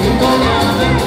Nunca